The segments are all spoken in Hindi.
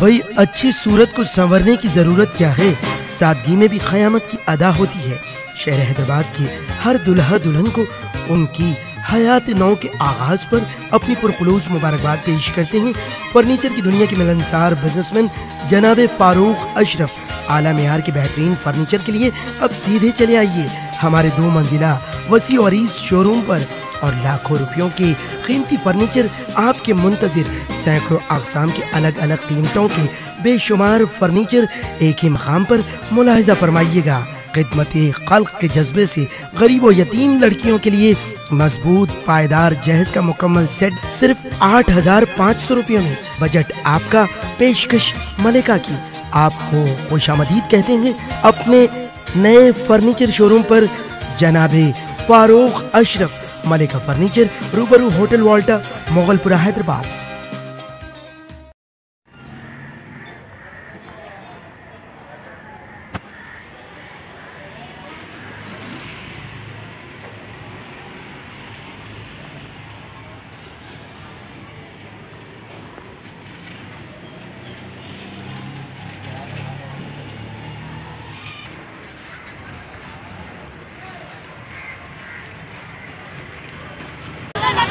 भाई, अच्छी सूरत को संवरने की ज़रूरत क्या है? सादगी में भी खयामत की अदा होती है। शहर हैदराबाद के हर दुल्हा दुल्हन को उनकी हयात नौ के आगाज़ पर अपनी पुरखलूस मुबारकबाद पेश करते हैं। फर्नीचर की दुनिया के मिलनसार बिजनेसमैन जनाब फारूक अशरफ, आला मेयार के बेहतरीन फर्नीचर के लिए अब सीधे चले आइए। हमारे दो मंजिला वसी और शोरूम पर और लाखों रुपयों के कीमती फर्नीचर आपके मुंतजर सैकड़ों अकसाम के अलग अलग कीमतों के बेशुमार फर्नीचर एक ही मकाम पर मुलाहजा फरमाइएगा। खिदमत खल्क के जज्बे से गरीब और यतीम लड़कियों के लिए मज़बूत पायदार जहेज का मुकम्मल सेट सिर्फ़ आठ हज़ार पाँच सौ रूपयों में। बजट आपका, पेशकश मलिका की। आपको खुशामदीद कहते हैं, अपने नए फर्नीचर शोरूम पर जनाबे फारूक अशरफ। मलिका फर्नीचर रूबरू होटल वॉल्टा मोगलपुरा हैदराबाद।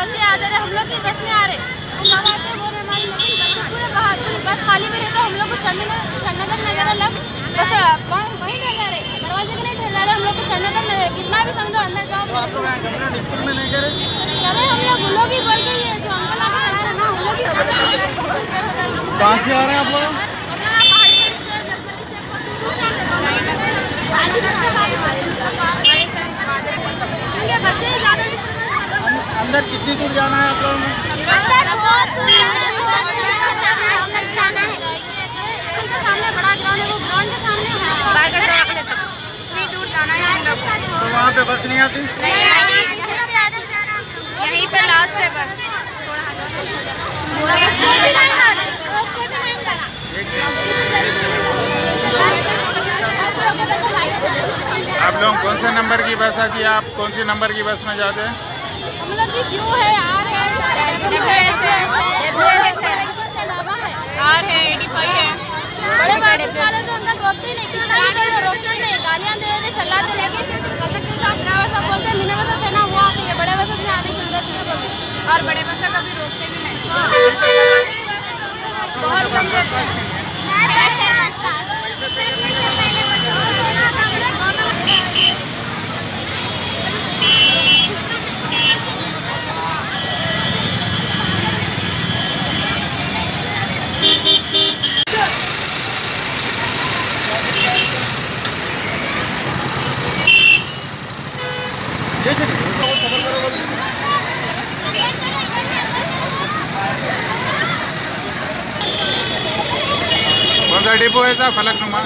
बच्चे आ रहे हम लोग की बस में आ रहे हम लेकिन बच्चे पूरे बाहर बस खाली में रहे तो हम लोग को चढ़ने चढ़ने तक नज़र लग बस वहीं ठहरा रहे दरवाजे के नहीं ठहरा रहे हम लोग को चढ़ने तक नज़र कितना भी समझो अंदर जाओ चले हम लोग हम लोग ही बोल के ये जो अंकल खड़ा है ना हम लोग ही कहाँ से आ रहे हैं आप लोग बच्चे अंदर कितनी दूर जाना है आप लोगों को अंदर बहुत दूर जाना है स्कूल के सामने बड़ा ग्राउंड है वो ग्राउंड के सामने है। इतनी दूर जाना है हम लोग तो वहाँ पे बस नहीं आती? यहीं पे लास्ट है बस। आप लोग कौन से नंबर की बस आती है? आप कौन सी नंबर की बस में जाते हैं? हम लोग की क्यों है? आर है आर है फाइव है। बड़े बस वाले तो अंकल रोकते ही नहीं। कितना भी बोलो रोकते ही नहीं। गालियाँ दे दे चलाते लेकिन सब बोलते हैं मिनी बस है ना वो आती है। बड़े बस में आने की ज़रूरत नहीं बोलते और बड़े बस कभी रोकते भी नहीं। बहुत कम कौन सा डिपो है फलक नुमा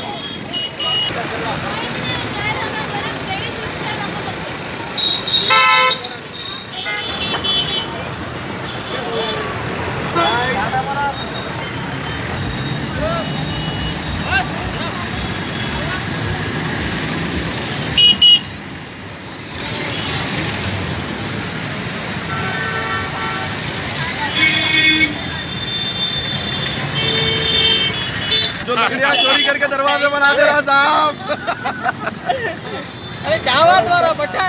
जो चोरी करके दरवाजे बना दे रहा साहब। अरे क्या बात हो रहा बट्टा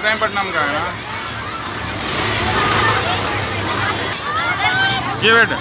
इब्राहिमपट्टनम का है ना जी बेटा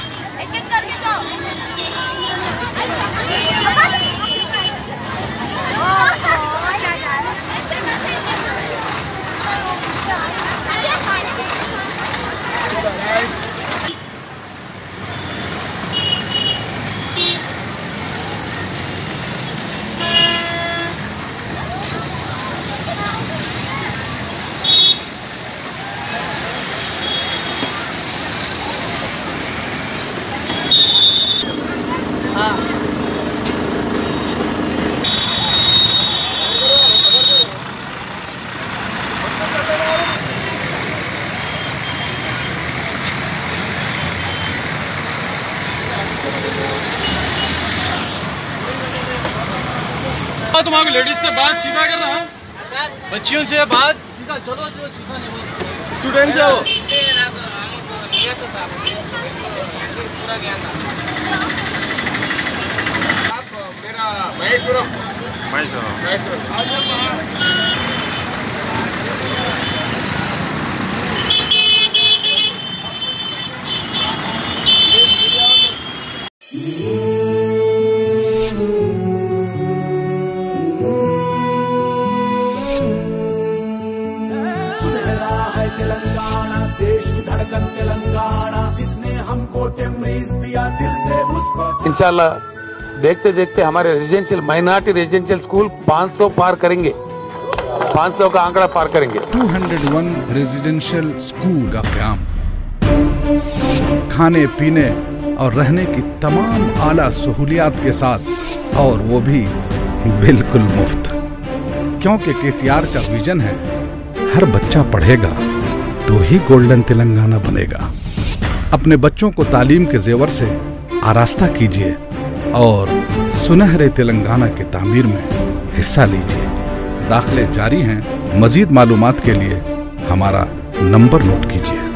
एक तुम करके लेडीज़ से बात सीधा कर रहा बच्चियों से बात। सीधा चलो चलो सीधा नहीं स्टूडेंट से हो सुनहरा इंशाल्लाह देखते देखते हमारे रेजिडेंशियल माइनॉरिटी रेजिडेंशियल स्कूल 500 पार करेंगे। 500 का आंकड़ा पार करेंगे। 201 रेजिडेंशियल स्कूल का क्याम खाने, पीने और रहने की तमाम आला सहूलियात के साथ और वो भी बिल्कुल मुफ़्त। क्योंकि केसीआर का विजन है, हर बच्चा पढ़ेगा तो ही गोल्डन तेलंगाना बनेगा। अपने बच्चों को तालीम के जेवर से आरास्ता कीजिए और सुनहरे तेलंगाना की तामीर में हिस्सा लीजिए। दाखिले जारी हैं मजीद मालूम के लिए हमारा नंबर नोट कीजिए।